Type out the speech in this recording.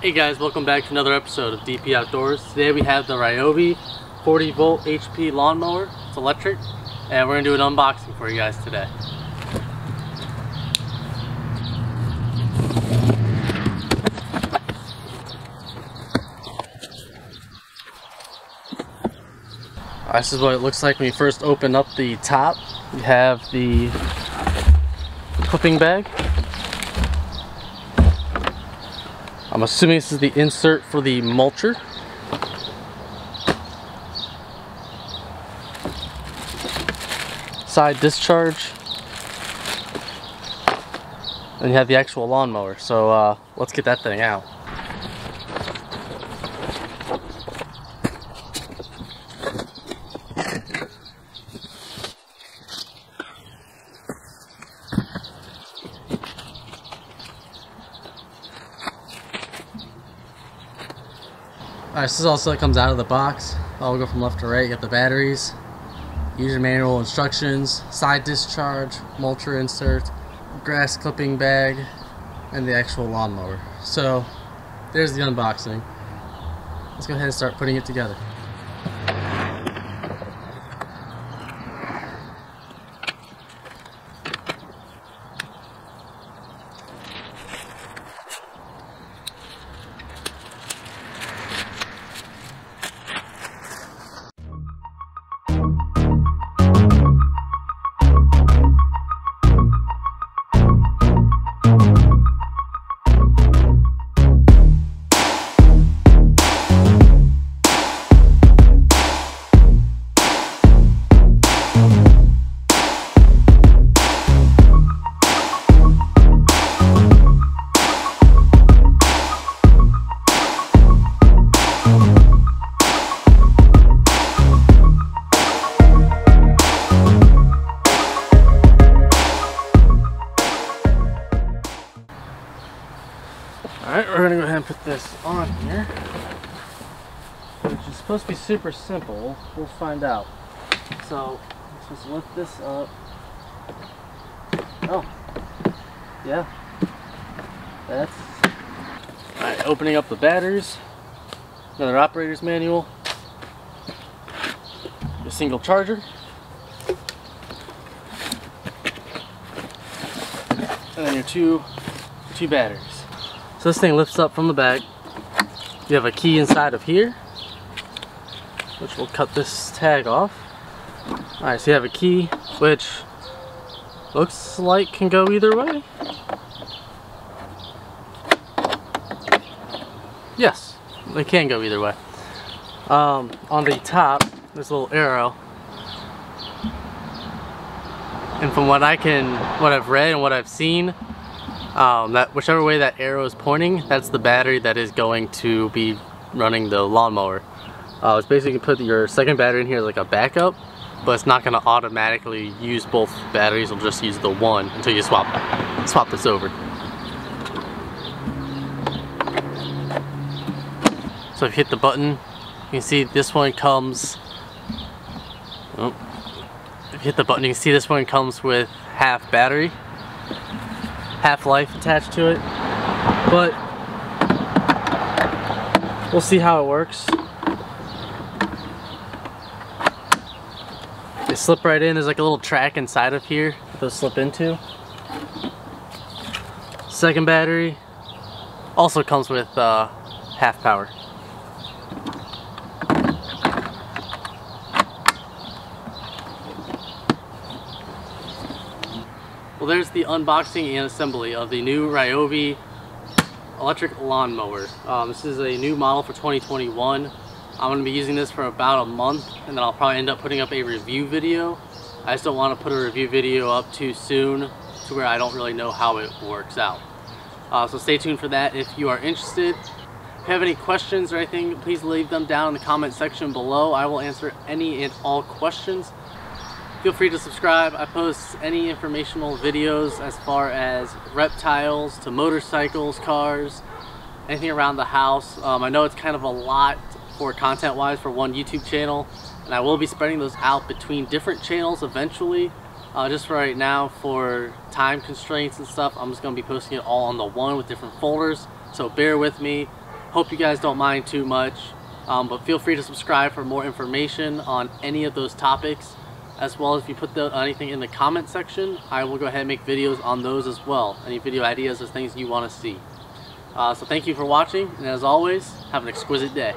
Hey guys, welcome back to another episode of DP Outdoors. Today we have the Ryobi 40 volt HP lawnmower. It's electric, and we're gonna do an unboxing for you guys today. This is what it looks like when you first open up the top. You have the clipping bag. I'm assuming this is the insert for the mulcher. Side discharge. And you have the actual lawnmower. So uh, let's get that thing out. Alright, this is also it comes out of the box. I'll go from left to right. You got the batteries, user manual instructions, side discharge, mulcher insert, grass clipping bag, and the actual lawnmower. So, there's the unboxing. Let's go ahead and start putting it together. Alright, we're gonna go ahead and put this on here. Which is supposed to be super simple. We'll find out. So, supposed to lift this up. Oh. Yeah. That's. Alright, opening up the batteries. Another operator's manual. A single charger. And then your two, two batteries. So this thing lifts up from the back. You have a key inside of here, which will cut this tag off. Alright, so you have a key, which looks like can go either way. Yes, they can go either way. Um, on the top, this little arrow. And from what I can, what I've read and what I've seen, um, that whichever way that arrow is pointing, that's the battery that is going to be running the lawnmower. Uh, it's basically put your second battery in here like a backup, but it's not going to automatically use both batteries. It'll just use the one until you swap swap this over. So if you hit the button, you can see this one comes. Oh, if you hit the button, you can see this one comes with half battery half-life attached to it. But we'll see how it works. They slip right in. There's like a little track inside of here that they'll slip into. Second battery also comes with uh, half power Well, there's the unboxing and assembly of the new Ryobi electric lawnmower. Um, this is a new model for 2021. I'm going to be using this for about a month and then I'll probably end up putting up a review video. I just don't want to put a review video up too soon to where I don't really know how it works out. Uh, so stay tuned for that if you are interested. If you have any questions or anything, please leave them down in the comment section below. I will answer any and all questions feel free to subscribe. I post any informational videos as far as reptiles to motorcycles, cars, anything around the house. Um, I know it's kind of a lot for content wise for one YouTube channel and I will be spreading those out between different channels eventually. Uh, just right now for time constraints and stuff I'm just going to be posting it all on the one with different folders so bear with me Hope you guys don't mind too much. Um, but feel free to subscribe for more information on any of those topics as well as if you put the, anything in the comment section I will go ahead and make videos on those as well. Any video ideas or things you want to see. Uh, so thank you for watching and as always have an exquisite day